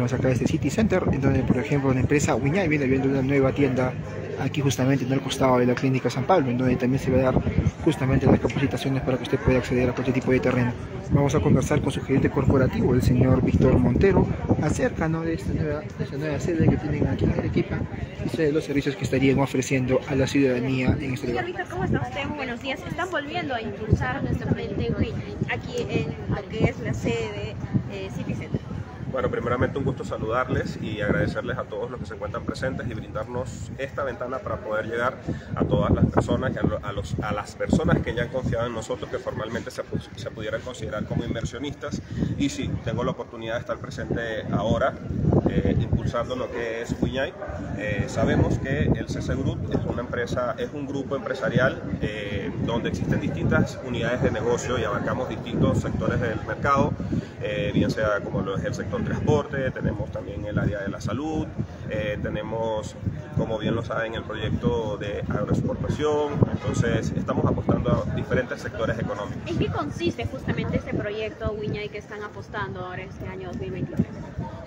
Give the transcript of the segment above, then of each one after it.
encontramos acá este City Center, en donde por ejemplo la empresa Wiñay viene viendo una nueva tienda aquí justamente en el costado de la clínica San Pablo, en donde también se va a dar justamente las capacitaciones para que usted pueda acceder a cualquier tipo de terreno. Vamos a conversar con su gerente corporativo, el señor Víctor Montero, acerca de, esta nueva, esta nueva sede que tienen aquí en Arequipa y de los servicios que estarían ofreciendo a la ciudadanía en este lugar. Víctor, ¿cómo está usted? buenos días. Están volviendo a impulsar nuestro frente aquí en lo que es la sede de eh, City Center. Bueno, primeramente un gusto saludarles y agradecerles a todos los que se encuentran presentes y brindarnos esta ventana para poder llegar a todas las personas, a, los, a las personas que ya han confiado en nosotros, que formalmente se, se pudieran considerar como inversionistas. Y sí, tengo la oportunidad de estar presente ahora, eh, impulsando lo que es Wiñay. Eh, sabemos que el CC Group es una empresa, es un grupo empresarial eh, donde existen distintas unidades de negocio y abarcamos distintos sectores del mercado, bien sea como lo es el sector transporte, tenemos también el área de la salud, eh, tenemos, como bien lo saben, el proyecto de agroexportación, entonces estamos apostando a diferentes sectores económicos. ¿En qué consiste justamente este proyecto Wiñay que están apostando ahora este año 2023?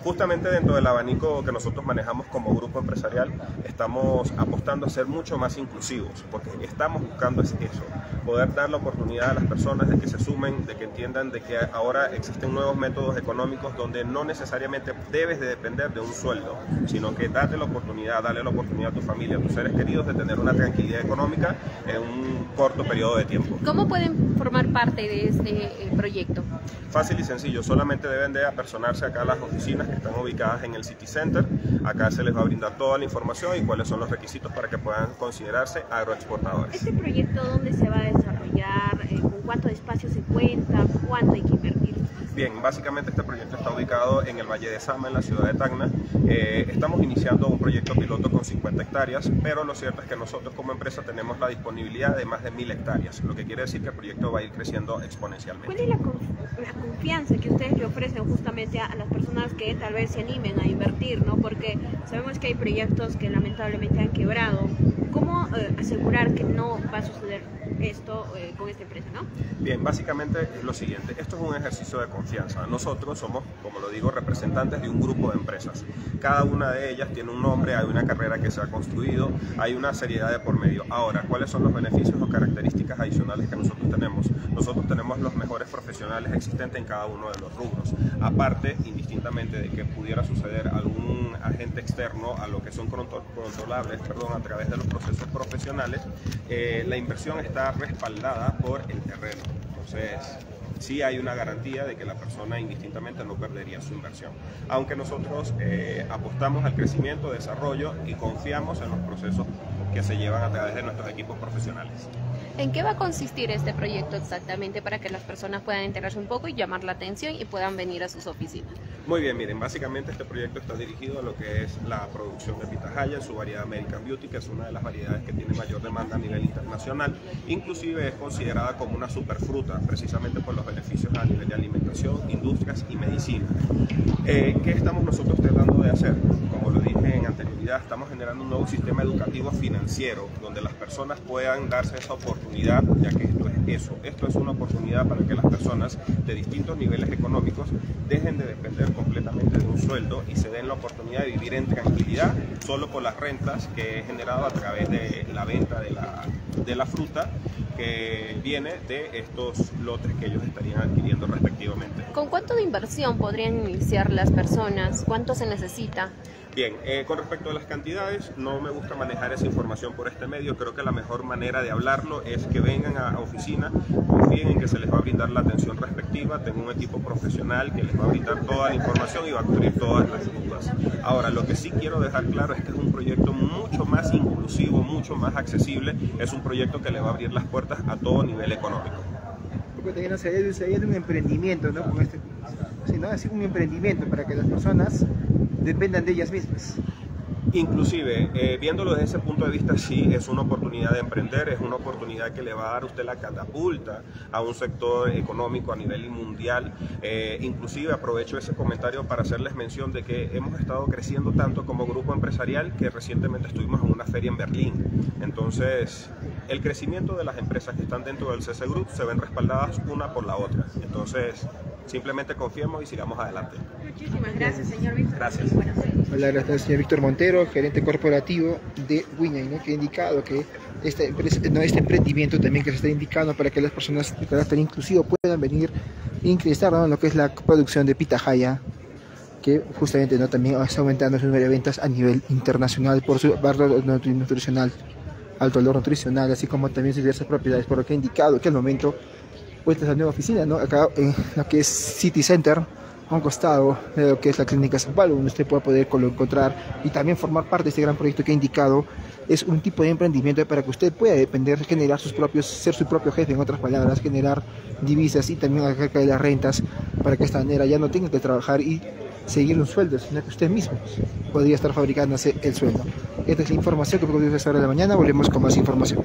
Justamente dentro del abanico que nosotros manejamos como grupo empresarial, estamos apostando a ser mucho más inclusivos, porque estamos buscando eso, poder dar la oportunidad a las personas de que se sumen, de que entiendan de que ahora existen nuevos métodos económicos donde no necesariamente debes de depender de un sueldo, sino que date la oportunidad, darle la oportunidad a tu familia, a tus seres queridos de tener una tranquilidad económica en un corto periodo de tiempo. ¿Cómo pueden formar parte de este eh, proyecto? Fácil y sencillo, solamente deben de apersonarse acá a las oficinas están ubicadas en el City Center. Acá se les va a brindar toda la información y cuáles son los requisitos para que puedan considerarse agroexportadores. ¿Este proyecto dónde se va a desarrollar? Eh, ¿Con cuánto espacio se cuenta? ¿Cuánto hay que invertir? Bien, básicamente este proyecto está ubicado en el Valle de Sama, en la ciudad de Tacna. Eh, estamos iniciando un proyecto piloto con 50 hectáreas, pero lo cierto es que nosotros como empresa tenemos la disponibilidad de más de 1000 hectáreas, lo que quiere decir que el proyecto va a ir creciendo exponencialmente. ¿Cuál es la, confianza que ustedes le ofrecen justamente a, las personas que tal vez se animen a invertir? ¿no? Porque sabemos que hay proyectos que lamentablemente han quebrado. ¿Cómo eh, asegurar que no va a suceder esto eh, con esta empresa, ¿no? Bien, básicamente es lo siguiente, esto es un ejercicio de confianza. Nosotros somos, como lo digo, representantes de un grupo de empresas. Cada una de ellas tiene un nombre, hay una carrera que se ha construido, hay una seriedad de por medio. Ahora, ¿cuáles son los beneficios o características adicionales que nosotros tenemos? Nosotros tenemos los mejores profesionales existentes en cada uno de los rubros. Aparte, indistintamente de que pudiera suceder algún agente externo a lo que son controlables, perdón, a través de los procesos profesionales, eh, la inversión está respaldada por el terreno. Entonces, sí hay una garantía de que la persona indistintamente no perdería su inversión. Aunque nosotros eh, apostamos al crecimiento, desarrollo y confiamos en los procesos que se llevan a través de nuestros equipos profesionales. ¿En qué va a consistir este proyecto exactamente para que las personas puedan enterarse un poco y llamar la atención y puedan venir a sus oficinas? Muy bien, miren, básicamente este proyecto está dirigido a lo que es la producción de pitahaya en su variedad American Beauty, que es una de las variedades que tiene mayor demanda a nivel internacional. Inclusive es considerada como una superfruta, precisamente por los beneficios a nivel de alimentación, industrias y medicina. Eh, ¿Qué estamos nosotros tratando de hacer? Como lo dije en estamos generando un nuevo sistema educativo financiero donde las personas puedan darse esa oportunidad ya que esto es eso, esto es una oportunidad para que las personas de distintos niveles económicos dejen de depender completamente de un sueldo y se den la oportunidad de vivir en tranquilidad solo por las rentas que he generado a través de la venta de la, de la fruta que viene de estos lotes que ellos estarían adquiriendo respectivamente. ¿Con cuánto de inversión podrían iniciar las personas? ¿Cuánto se necesita? Bien, eh, con respecto a las cantidades, no me gusta manejar esa información por este medio. Creo que la mejor manera de hablarlo es que vengan a, oficina, confíen en que se les va a brindar la atención respectiva. Tengo un equipo profesional que les va a brindar toda la información y va a cubrir todas las dudas. Ahora, lo que sí quiero dejar claro es que es un proyecto mucho más inclusivo, mucho más accesible. Es un proyecto que le va a abrir las puertas a todo nivel económico. Porque también se de un emprendimiento, ¿no? Con este, sino así un emprendimiento para que las personas dependan de ellas mismas. Inclusive, eh, viéndolo desde ese punto de vista, sí, es una oportunidad de emprender, es una oportunidad que le va a dar usted la catapulta a un sector económico a nivel mundial. Eh, inclusive aprovecho ese comentario para hacerles mención de que hemos estado creciendo tanto como grupo empresarial que recientemente estuvimos en una feria en Berlín. Entonces, el crecimiento de las empresas que están dentro del CC Group se ven respaldadas una por la otra. Entonces, Simplemente confiemos y sigamos adelante. Muchísimas gracias, señor Víctor. Gracias. Hola, gracias, señor Víctor Montero, gerente corporativo de Wiñay, ¿no? que ha indicado que este, empresa, no, este emprendimiento también que se está indicando para que las personas de carácter inclusivo puedan venir e ingresar ¿no? en lo que es la producción de pitahaya, que justamente ¿no? también está aumentando su número de ventas a nivel internacional por su valor nutricional, alto valor nutricional, así como también sus diversas propiedades, por lo que ha indicado que al momento, pues esta nueva oficina, ¿no? acá en lo que es City Center, a un costado de lo que es la Clínica San Pablo, donde usted pueda poder encontrar y también formar parte de este gran proyecto que ha indicado. Es un tipo de emprendimiento para que usted pueda depender, generar sus propios, ser su propio jefe, en otras palabras, generar divisas y también acerca de las rentas, para que de esta manera ya no tenga que trabajar y seguir un sueldo, sino que usted mismo podría estar fabricándose el sueldo. Esta es la información que podemos hacer de la mañana. Volvemos con más información.